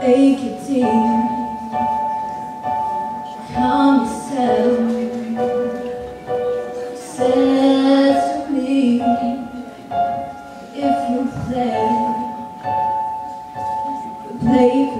Take ache dear Come yourself Says to me If you play Play